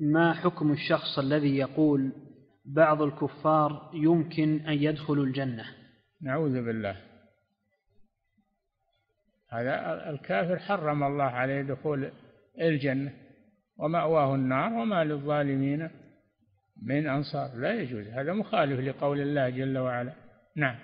ما حكم الشخص الذي يقول بعض الكفار يمكن أن يدخلوا الجنة؟ نعوذ بالله. هذا الكافر حرم الله عليه دخول الجنة ومأواه النار وما للظالمين من أنصار. لا يجوز. هذا مخالف لقول الله جل وعلا. نعم.